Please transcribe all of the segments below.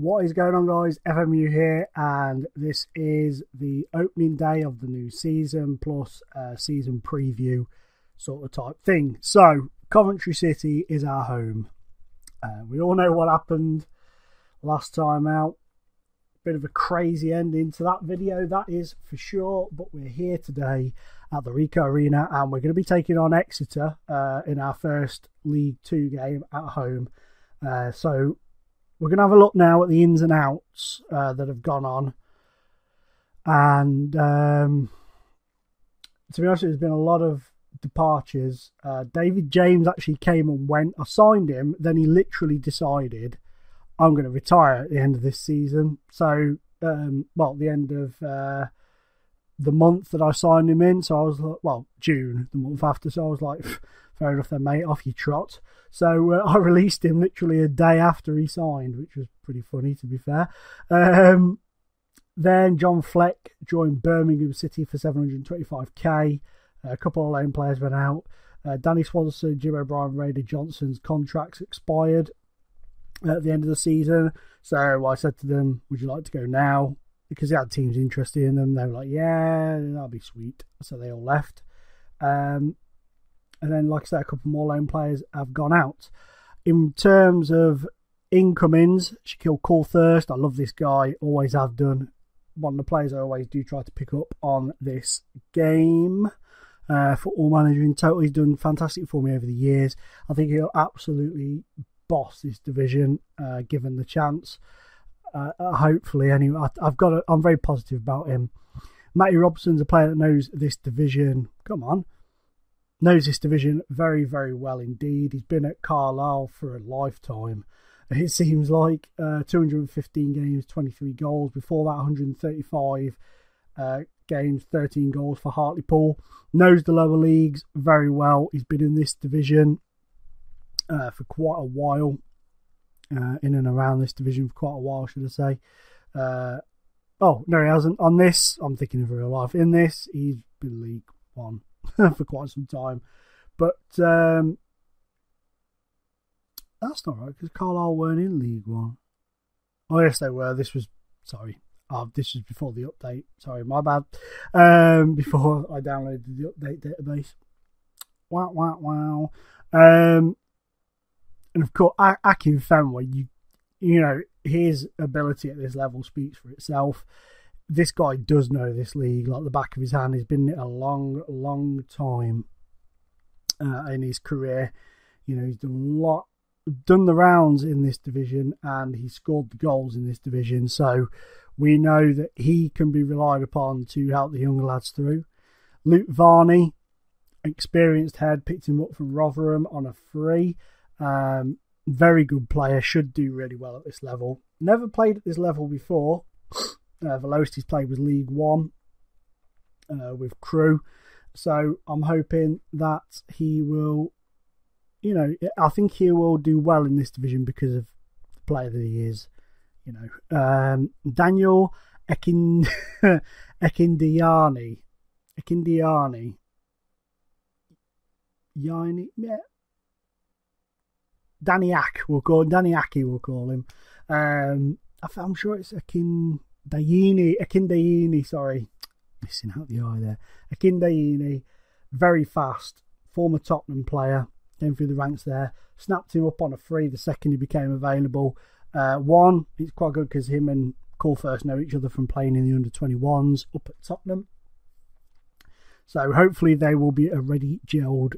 What is going on, guys? FMU here, and this is the opening day of the new season plus season preview sort of type thing. So, Coventry City is our home. Uh, we all know what happened last time out. Bit of a crazy ending to that video, that is for sure. But we're here today at the Ricoh Arena, and we're going to be taking on Exeter uh, in our first League Two game at home. Uh, so we're going to have a look now at the ins and outs uh, that have gone on. And um, to be honest, there's been a lot of departures. Uh, David James actually came and went. I signed him, then he literally decided I'm going to retire at the end of this season. So, um, well, the end of uh, the month that I signed him in. So I was like, well, June, the month after. So I was like, fair enough then, mate, off you trot. So uh, I released him literally a day after he signed, which was pretty funny, to be fair. Um, then John Fleck joined Birmingham City for 725k. A couple of loan players went out. Uh, Danny Swanson, Jim O'Brien, Reda Johnson's contracts expired at the end of the season. So I said to them, Would you like to go now? Because they had teams interested in them. They were like, Yeah, that'll be sweet. So they all left. Um, and then, like I said, a couple more loan players have gone out. In terms of incomings, Shaquile Coulthirst, I love this guy, always have done. One of the players I always do try to pick up on this game. Uh, football manager in total, he's done fantastic for me over the years. I think he'll absolutely boss this division, uh, given the chance. Uh, uh hopefully, anyway, I, have got. A, I'm very positive about him. Matty Robson's a player that knows this division. Come on, knows this division very, very well indeed. He's been at Carlisle for a lifetime. It seems like uh, 215 games, 23 goals. Before that, 135 uh, games, 13 goals for Hartlepool. Knows the lower leagues very well. He's been in this division uh, for quite a while, uh, in and around this division for quite a while, should I say. Uh, oh, no, he hasn't. On this, I'm thinking of real life. In this, he's been League One for quite some time. But um, that's not right because Carlisle weren't in League One. Oh yes, they were. This was sorry. Oh, this was before the update. Sorry, my bad. Um, before I downloaded the update database. Wow, wow, wow. Um, and of course, Akinfenwa, you you know his ability at this level speaks for itself this guy does know this league like the back of his hand. He's been a long, long time uh, in his career. You know, he's done lot, done the rounds in this division, and he scored the goals in this division. So we know that he can be relied upon to help the younger lads through. Luke Varney, experienced head, picked him up from Rotherham on a free. Um, very good player, should do really well at this level. Never played at this level before. Uh, the lowest he's played was League One uh, with Crewe, So I'm hoping that he will, you know, I think he will do well in this division because of the player that he is. You know, um, Daniel Ekin Ekindiani, Ekindiani, yeah, Danny Ack. We'll call Danny. We'll call him. Um, I'm sure it's Akin Dayini, Akindayini, sorry, missing out the eye there. Akindayini, very fast, former Tottenham player, came through the ranks there, snapped him up on a free the second he became available. Uh, one, it's quite good because him and Coulthirst know each other from playing in the under 21s up at Tottenham. So hopefully they will be a ready gelled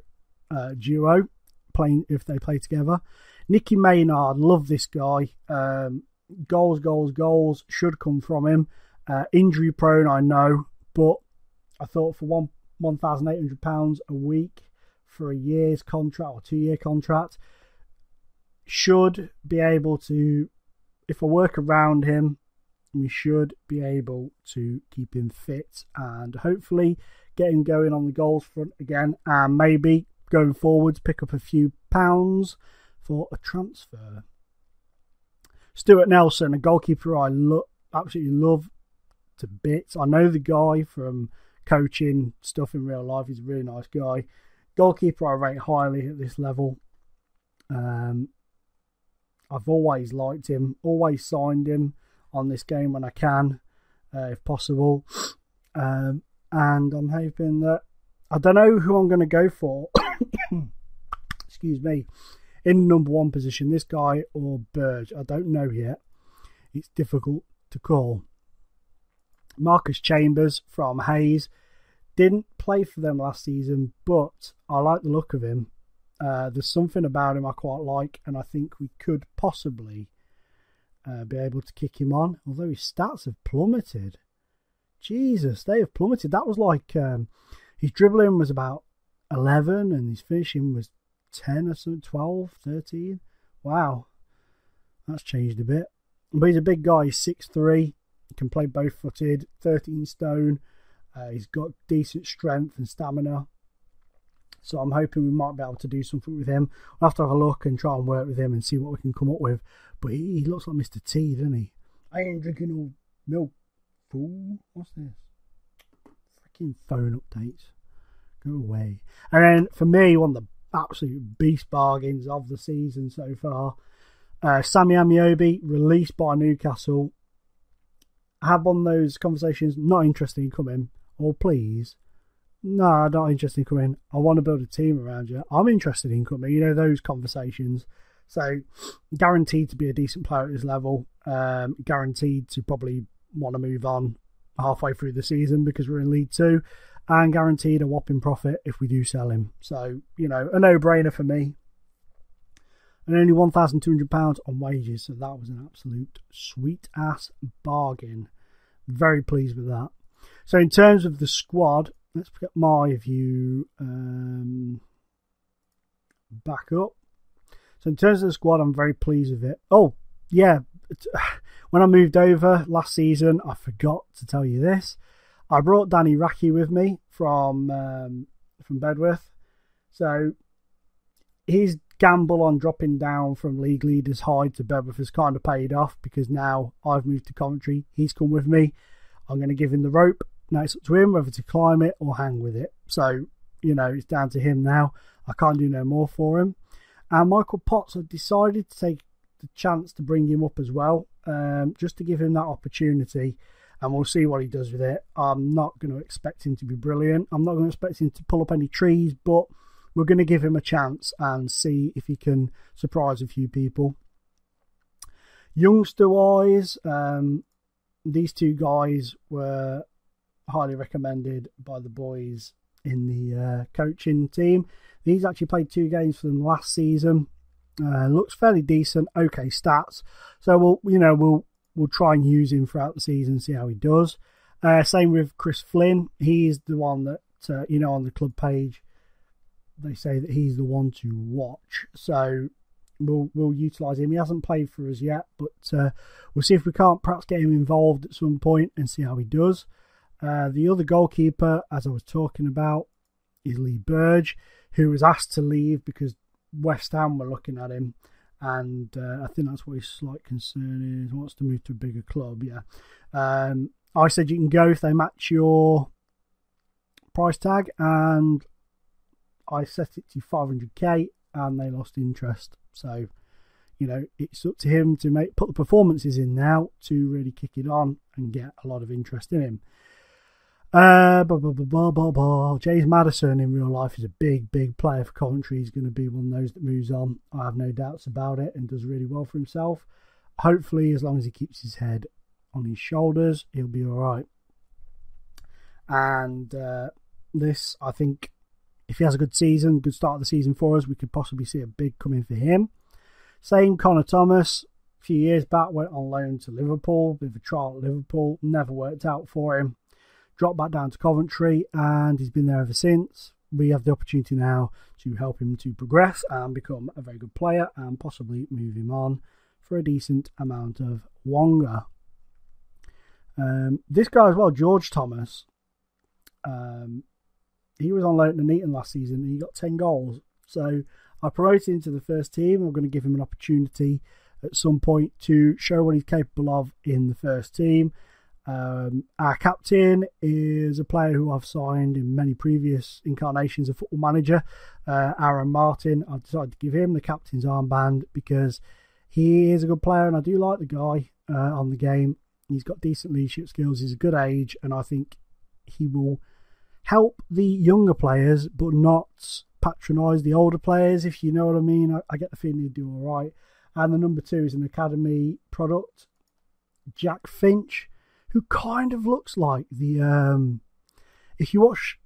uh, duo playing if they play together. Nicky Maynard, love this guy. Um, goals, goals, goals should come from him. Uh, injury prone, I know, but I thought for one one thousand eight hundred pounds a week for a year's contract or two year contract should be able to, if I work around him, we should be able to keep him fit and hopefully get him going on the goals front again, and maybe going forwards pick up a few pounds for a transfer. Stuart Nelson, a goalkeeper I lo- absolutely love to bits. I know the guy from coaching stuff in real life. He's a really nice guy. Goalkeeper I rate highly at this level. Um, I've always liked him, always signed him on this game when I can, uh, if possible. Um, and I'm hoping that I don't know who I'm going to go for. Excuse me. In number one position, this guy or Burge, I don't know yet. It's difficult to call. Marcus Chambers from Hayes didn't play for them last season, but I like the look of him. Uh, there's something about him I quite like, and I think we could possibly uh, be able to kick him on. Although his stats have plummeted. Jesus, they have plummeted. That was like um, his dribbling was about 11 and his finishing was 10 or something, 12, 13. Wow, that's changed a bit. But he's a big guy. He's 6'3, can play both footed, 13 stone. Uh, he's got decent strength and stamina. So I'm hoping we might be able to do something with him. We'll have to have a look and try and work with him and see what we can come up with. But he, he looks like Mr. T, doesn't he? I ain't drinking all milk, fool. What's this? Freaking phone updates. Go away. And then for me, one of the absolute beast bargains of the season so far. Uh, Sammy Ameobi released by Newcastle. Have one of those conversations, not interested in coming. Oh, please no, not interested in coming. I want to build a team around you. I'm interested in coming. You know those conversations. So guaranteed to be a decent player at this level. Um, guaranteed to probably want to move on halfway through the season because we're in League Two, and guaranteed a whopping profit if we do sell him. So you know a no-brainer for me. And only one thousand two hundred pounds on wages, so that was an absolute sweet ass bargain. Very pleased with that. So in terms of the squad, let's get my view um, back up. So in terms of the squad, I'm very pleased with it. Oh yeah, when I moved over last season, I forgot to tell you this. I brought Danny Racky with me from um, from Bedworth, so his gamble on dropping down from league leaders high to Bedworth has kind of paid off because now I've moved to Coventry. He's come with me. I'm going to give him the rope now it's up to him whether to climb it or hang with it. So, you know, it's down to him now. I can't do no more for him. And Michael Potts, have decided to take the chance to bring him up as well, um, just to give him that opportunity. And we'll see what he does with it. I'm not going to expect him to be brilliant. I'm not going to expect him to pull up any trees, but we're going to give him a chance and see if he can surprise a few people. Youngster wise, um, these two guys were highly recommended by the boys in the uh, coaching team. He's actually played two games for them last season. Uh, looks fairly decent, okay stats. So we'll, you know, we'll we'll try and use him throughout the season, see how he does. Uh, same with Chris Flynn. He's the one that uh, you know on the club page. They say that he's the one to watch. So we'll we'll utilise him. He hasn't played for us yet, but uh, we'll see if we can't perhaps get him involved at some point and see how he does. Uh, the other goalkeeper, as I was talking about, is Lee Burge, who was asked to leave because West Ham were looking at him. And uh, I think that's what his slight concern is. Wants to move to a bigger club, yeah. Um, I said you can go if they match your price tag, and I set it to 500k, and they lost interest. So, you know, it's up to him to make put the performances in now to really kick it on and get a lot of interest in him. Uh, blah, blah, blah, blah, blah, James Maddison in real life is a big, big player for Coventry. He's going to be one of those that moves on. I have no doubts about it and does really well for himself. Hopefully, as long as he keeps his head on his shoulders, he'll be all right. And uh, this, I think, if he has a good season, good start of the season for us, we could possibly see a big coming for him. Same Conor Thomas, a few years back, went on loan to Liverpool, bit of a trial at Liverpool, never worked out for him dropped back down to Coventry, and he's been there ever since. We have the opportunity now to help him to progress and become a very good player and possibly move him on for a decent amount of Wonga. Um, this guy as well, George Thomas, um, he was on loan at Nuneaton last season and he got 10 goals. So I promoted him to the first team. I'm going to give him an opportunity at some point to show what he's capable of in the first team um, our captain is a player who I've signed in many previous incarnations of Football Manager, uh, Aaron Martin. I've decided to give him the captain's armband because he is a good player, and I do like the guy uh, on the game. He's got decent leadership skills. He's a good age, and I think he will help the younger players, but not patronise the older players. If you know what I mean, I, I get the feeling he'd do all right. And the number two is an academy product, Jack Finch, who kind of looks like the. Um, if you watch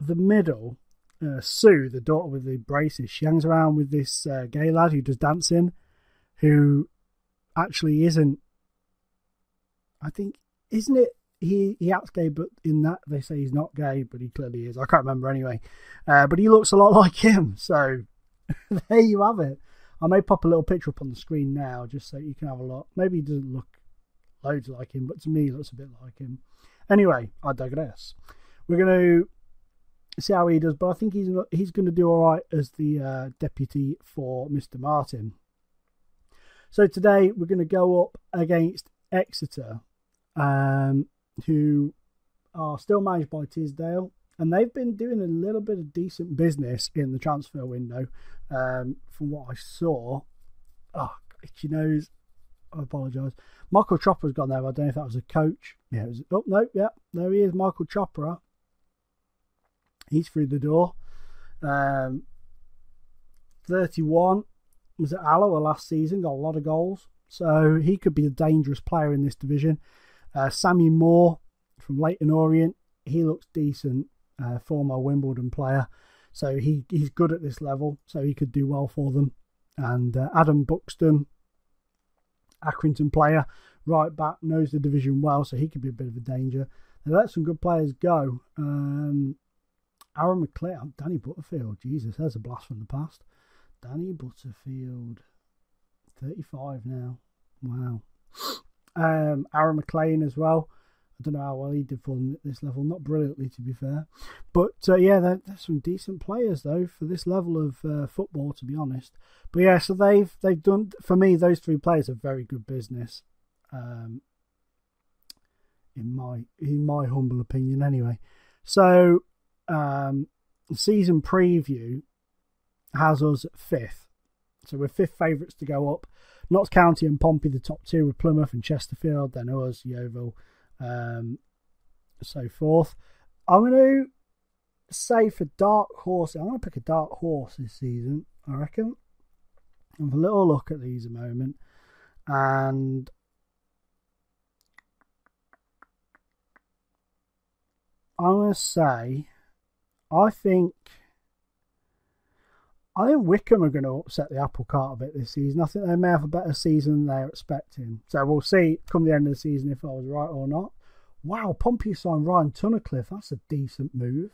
the middle, uh, Sue, the daughter with the braces, she hangs around with this uh, gay lad who does dancing, who actually isn't. I think isn't it? He he acts gay, but in that they say he's not gay, but he clearly is. I can't remember anyway. Uh, but he looks a lot like him. So there you have it. I may pop a little picture up on the screen now, just so you can have a look. Maybe he doesn't look loads like him, but to me, looks a bit like him. Anyway, I digress. We're going to see how he does, but I think he's he's going to do all right as the uh, deputy for Mr. Martin. So today we're going to go up against Exeter, um, who are still managed by Tisdale, and they've been doing a little bit of decent business in the transfer window. Um, from what I saw, oh, she knows. I apologise. Michael Chopper's gone there. I don't know if that was a coach. Yeah, it was. Oh no, yeah, there he is, Michael Chopper. He's through the door. Um, Thirty-one was at Alloa last season. Got a lot of goals, so he could be a dangerous player in this division. Uh, Sammy Moore from Leyton Orient. He looks decent. Uh, former Wimbledon player. So he, he's good at this level, so he could do well for them. And uh, Adam Buxton, Accrington player, right back, knows the division well, so he could be a bit of a danger. They let some good players go. Um, Aaron McLean, Danny Butterfield, Jesus, there's a blast from the past. Danny Butterfield, 35 now. Wow. Um, Aaron McLean as well. I don't know how well he did for them at this level. Not brilliantly, to be fair. But uh, yeah, there's some decent players though for this level of uh, football, to be honest. But yeah, so they've they've done for me. Those three players are very good business. Um, in my in my humble opinion, anyway. So um, season preview has us fifth. So we're fifth favourites to go up. Notts County and Pompey the top two with Plymouth and Chesterfield. Then us, Yeovil um, so forth. I'm going to say for dark horse, I'm going to pick a dark horse this season. I reckon. Have a little look at these a moment, and I'm going to say, I think. I think Wycombe are going to upset the apple cart a bit this season. I think they may have a better season than they're expecting. So we'll see come the end of the season if I was right or not. Wow, Pompey signed Ryan Tunnicliffe. That's a decent move.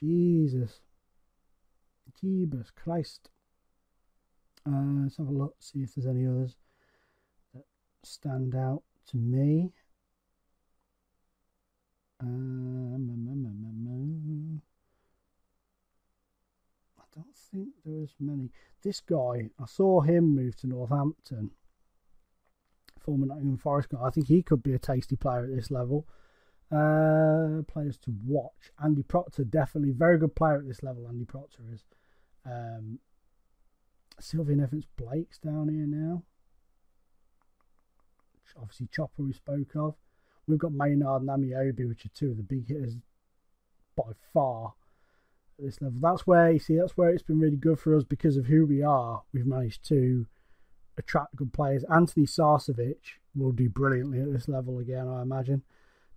Jesus. Jesus Christ. Uh, let's have a look, see if there's any others that stand out to me. Um, don't think there is many. This guy, I saw him move to Northampton. Former Nottingham Forest guy. I think he could be a tasty player at this level. Uh, players to watch. Andy Proctor, definitely very good player at this level. Andy Proctor is. Um, Sylvian Evans Blake's down here now. Obviously, Chopper we spoke of. We've got Maynard and Ameobi, which are two of the big hitters by far at this level. That's where you see that's where it's been really good for us because of who we are. We've managed to attract good players. Antoni Sarcevic will do brilliantly at this level again, I imagine.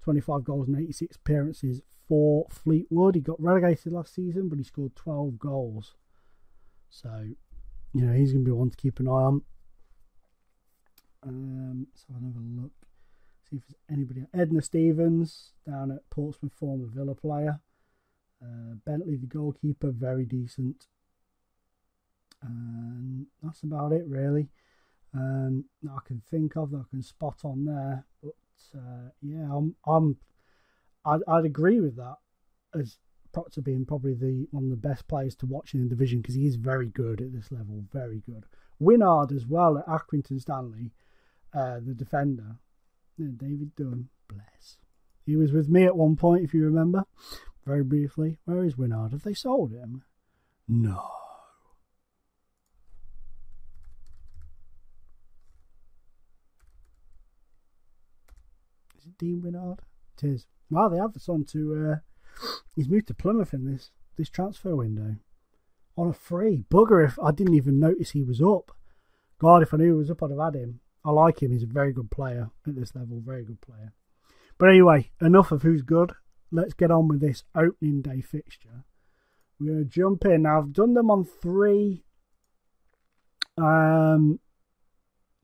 25 goals and 86 appearances for Fleetwood. He got relegated last season, but he scored 12 goals. So, you know, he's going to be one to keep an eye on. Um, so I'll have a look. See if there's anybody. Enda Stevens down at Portsmouth, former Villa player. Uh, Bentley, the goalkeeper, very decent. And that's about it, really. Um, I can think of that I can spot on there. But uh, yeah, I'm, I'm, I'd, I'd agree with that as Proctor being probably the one of the best players to watch in the division because he is very good at this level, very good. Winnard as well at Accrington Stanley, uh, the defender. Yeah, David Dunn, bless. He was with me at one point, if you remember very briefly. Where is Winnard? Have they sold him? No. Is it Dean Winnard? It is. Wow, they have this on to. Uh, he's moved to Plymouth in this this transfer window on a free. Bugger if I didn't even notice he was up. God, if I knew he was up, I'd have had him. I like him. He's a very good player at this level. Very good player. But anyway, enough of who's good. Let's get on with this opening day fixture. We're going to jump in. Now, I've done them on three um,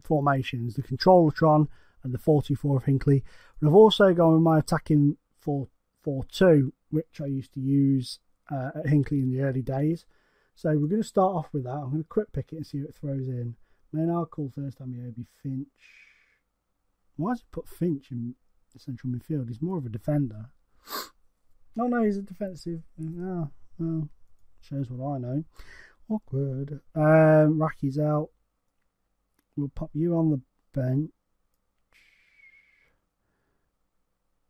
formations the Controllertron and the 44 of Hinckley. But I've also gone with my attacking 4 4 2, which I used to use uh, at Hinckley in the early days. So we're going to start off with that. I'm going to quick pick it and see what it throws in. Then I'll call first Ameobi Finch. Why has he put Finch in the central midfield? He's more of a defender. Oh no, he's a defensive. Oh, well, shows what I know. Awkward. Um, Racky's out. We'll pop you on the bench.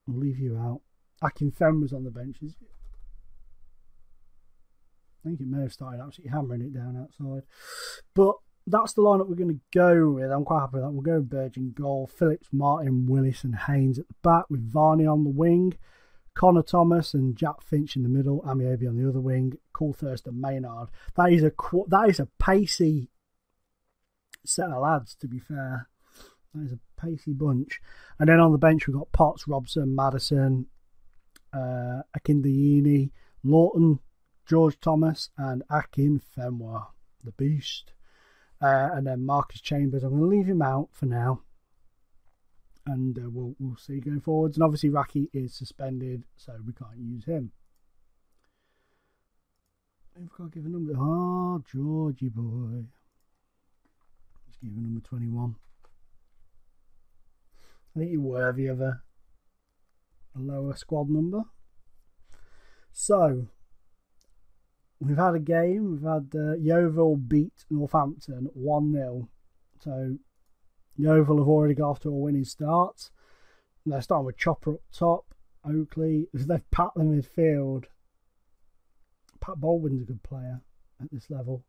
We'll leave you out. Akin Fen was on the benches. I think it may have started absolutely hammering it down outside. But that's the lineup we're going to go with. I'm quite happy with that. We'll go with Virgin goal, Phillips, Martin, Willis, and Haynes at the back, with Varney on the wing, Conor Thomas and Jack Finch in the middle, Ameobi on the other wing, Coulthirst and Maynard. That is a that is a pacey set of lads. To be fair, that is a pacey bunch. And then on the bench we've got Potts, Robson, Maddison, uh, Akindayini, Lawton, George Thomas, and Akin Fenwa, the beast. Uh, and then Marcus Chambers. I'm going to leave him out for now, and uh, we'll we'll see going forwards. And obviously, Raki is suspended, so we can't use him. I've got to give a number. Oh, Georgie boy. Let's give him number 21. I think you're worthy of a, a lower squad number. So, we've had a game. We've had uh, Yeovil beat Northampton 1 0. So Yeovil have already got off to a winning start. They're starting with Chopper up top. Oakley, they've packed the midfield. Pat Baldwin's a good player at this level.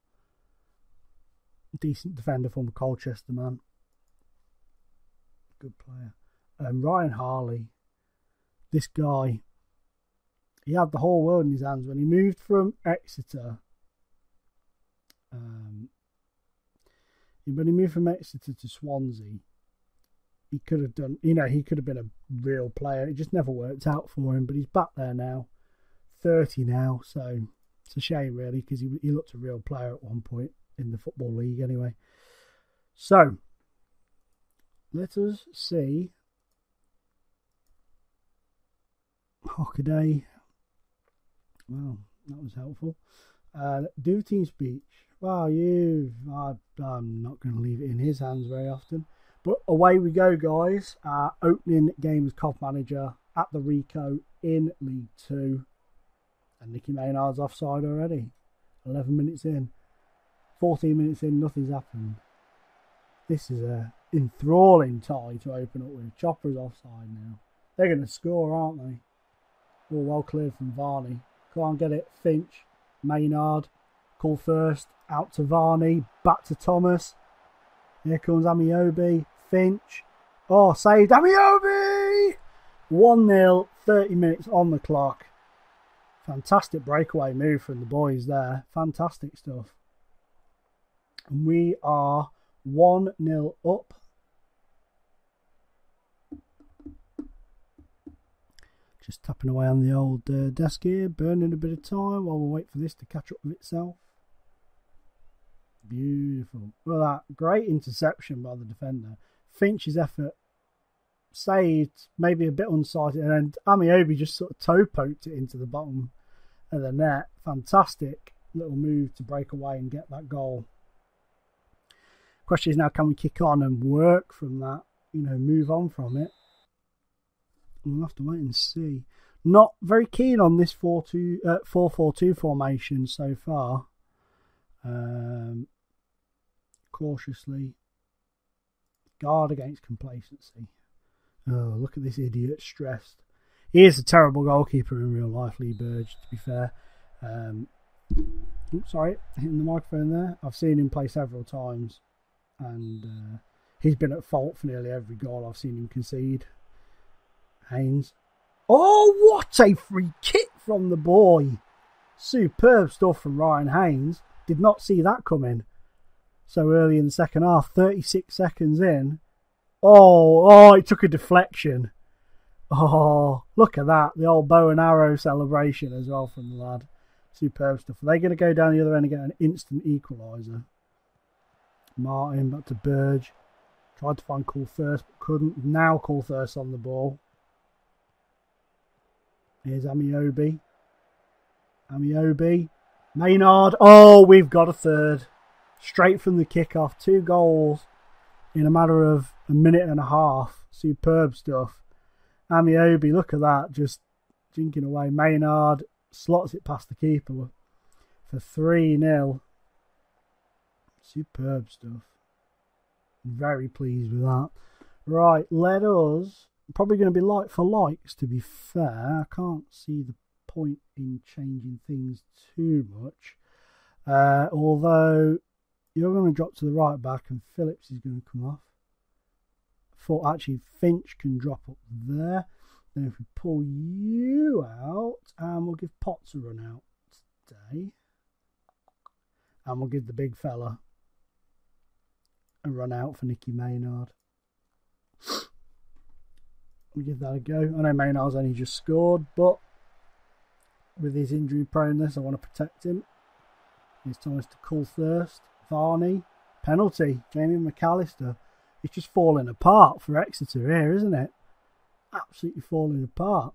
Decent defender from Colchester, man. Good player. Um, Ryan Harley, this guy he had the whole world in his hands when he moved from Exeter. Um, when he moved from Exeter to Swansea, he could have done, you know, he could have been a real player. It just never worked out for him, but he's back there now, 30 now, so it's a shame, really, because he, he looked a real player at one point in the Football League, anyway. So, let us see. Hockaday well, that was helpful. Uh, do team speech. Well, you, I, am not going to leave it in his hands very often. But away we go, guys. Uh, opening games COF manager at the Ricoh in League Two. And Nicky Maynard's offside already. 11 minutes in. 14 minutes in, nothing's happened. This is a enthralling tie to open up with. Chopper's offside now. They're going to score, aren't they? All well cleared from Varney. On, get it. Finch, Maynard, Coulthirst, out to Varney, back to Thomas. Here comes Ameobi, Finch. Oh, saved Ameobi! 1 0, 30 minutes on the clock. Fantastic breakaway move from the boys there. Fantastic stuff. And we are 1 0 up Just tapping away on the old uh, desk here, burning a bit of time while we wait for this to catch up with itself. Beautiful. Well, that great interception by the defender. Finch's effort saved, maybe a bit unsighted, and then Ameobi just sort of toe poked it into the bottom of the net. Fantastic little move to break away and get that goal. Question is now, can we kick on and work from that? You know, move on from it. We'll have to wait and see. Not very keen on this 4 2, uh, 4 4 2 formation so far. Um, cautiously. Guard against complacency. Oh, look at this idiot stressed. He is a terrible goalkeeper in real life, Lee Burge, to be fair. Um, oops, sorry, hitting the microphone there. I've seen him play several times, and uh, he's been at fault for nearly every goal I've seen him concede. Haynes. Oh, what a free kick from the boy! Superb stuff from Ryan Haynes. Did not see that coming so early in the second half. 36 seconds in. Oh, oh, it took a deflection. Oh, look at that. The old bow and arrow celebration as well from the lad. Superb stuff. Are they going to go down the other end and get an instant equaliser? Martin back to Burge. Tried to find Coulthirst but couldn't. Now Coulthirst on the ball. Here's Ameobi. Ameobi. Maynard. Oh, we've got a third. Straight from the kickoff. Two goals in a matter of a minute and a half. Superb stuff. Ameobi, look at that. Just jinking away. Maynard slots it past the keeper for 3 0. Superb stuff. Very pleased with that. Right, let us. Probably going to be like for likes, to be fair. I can't see the point in changing things too much. Uh, although you're going to drop to the right back and Phillips is going to come off. Thought actually Finch can drop up there. Then if we pull you out, and we'll give Potts a run out today. And we'll give the big fella a run out for Nicky Maynard. We give that a go. I know Maynard's only just scored, but with his injury proneness, I want to protect him. It's Thomas to Coulthirst. Varney. Penalty. Jamie McAllister. It's just falling apart for Exeter here, isn't it? Absolutely falling apart.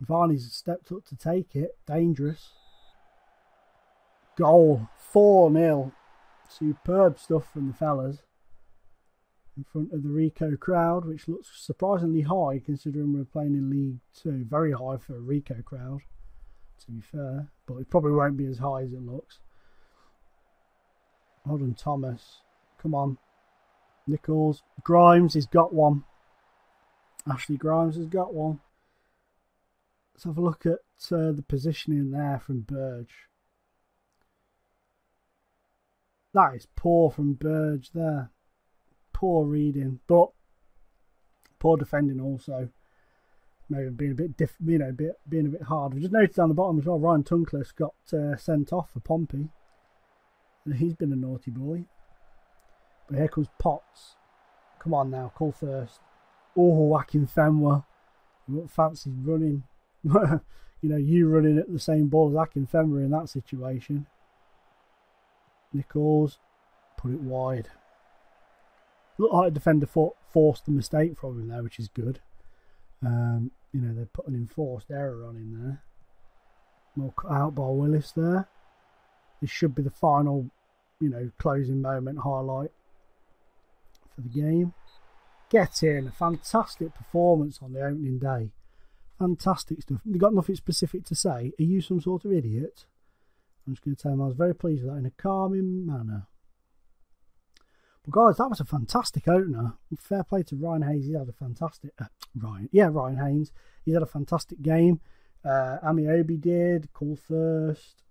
Varney's stepped up to take it. Dangerous. Goal. 4 0. Superb stuff from the fellas. In front of the Ricoh crowd, which looks surprisingly high considering we're playing in League Two. Very high for a Ricoh crowd, to be fair. But it probably won't be as high as it looks. Hold on, Thomas. Come on. Nichols. Grimes, he's got one. Ashley Grimes has got one. Let's have a look at uh, the positioning there from Burge. That is poor from Burge there. Poor reading, but poor defending also. Maybe being a bit diff, you know, bit, being a bit hard. We just noticed down the bottom as well. Ryan Tunkless got uh, sent off for Pompey. He's been a naughty boy. But here comes Potts. Come on now, Coulthirst. Oh, whacking Fenwa. Fancy running. you know, you running at the same ball as Akinfenwa in that situation. Nichols, put it wide. Look like a defender forced the mistake from him there, which is good. Um, you know, they're putting enforced error on him there. More cut out by Willis there. This should be the final, you know, closing moment highlight for the game. Get in. A fantastic performance on the opening day. Fantastic stuff. You got nothing specific to say. Are you some sort of idiot? I'm just going to tell him I was very pleased with that in a calming manner. But guys, that was a fantastic opener. Fair play to Ryan Haynes. He had a fantastic uh, Ryan, yeah, Ryan Haynes. He had a fantastic game. Uh, Ameobi did. first.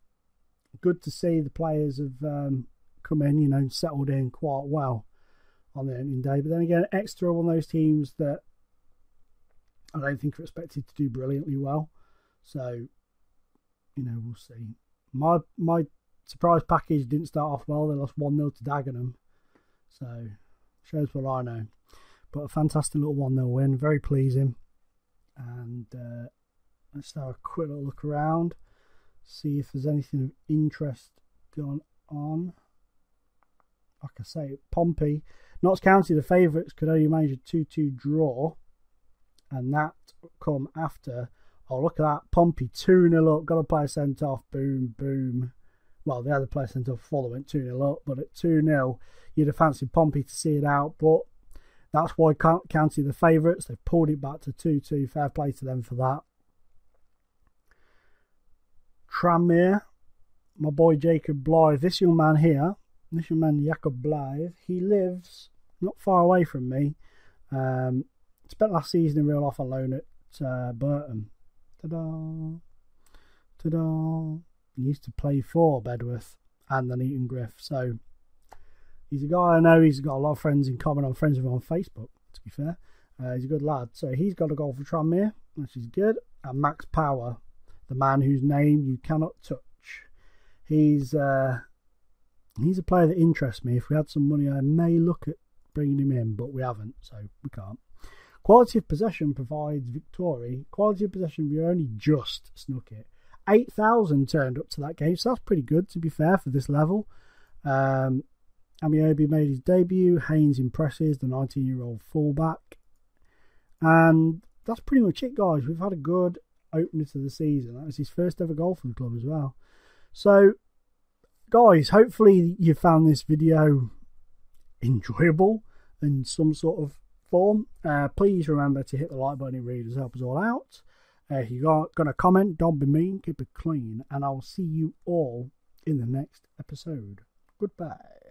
good to see the players have um, come in, you know, settled in quite well on the opening day. But then again, extra of those teams that I don't think are expected to do brilliantly well. So, you know, we'll see. My my surprise package didn't start off well. They lost 1 0 to Dagenham. So, shows what I know. But a fantastic little 1 0 win. Very pleasing. And uh, let's have a quick little look around see if there's anything of interest going on. Like I say, Pompey, Notts County, the favourites, could only manage a 2 2 draw, and that come after. Oh, look at that. Pompey 2 0 up, got a player sent off, boom, boom. Well, the other player sent off following 2 0 up, but at 2 0, you'd have fancied Pompey to see it out, but that's why County the favourites. They've pulled it back to 2 2. Fair play to them for that. Tranmere, my boy Jacob Blyth. This young man here, this man Jacob Blyth, he lives not far away from me. Um, spent last season in real life alone at uh, Burton. Ta-da! Ta-da! He used to play for Bedworth and then Eaton Griff. So he's a guy I know. He's got a lot of friends in common. I'm friends with him on Facebook, to be fair. Uh, he's a good lad. So he's got a goal for Tranmere, which is good. And Max Power, the man whose name you cannot touch. He's uh, he's a player that interests me. If we had some money, I may look at bringing him in, but we haven't, so we can't. Quality of possession provides victory. Quality of possession, we only just snuck it. 8,000 turned up to that game, so that's pretty good, to be fair, for this level. Um, Ameobi made his debut. Haynes impresses, the 19 year old fullback. And that's pretty much it, guys. We've had a good opener to the season. That was his first ever goal for the club as well. So, guys, hopefully you found this video enjoyable in some sort of form. Uh, please remember to hit the like button, it really does help us all out. Uh, if you're going to comment, don't be mean, keep it clean, and I'll see you all in the next episode. Goodbye.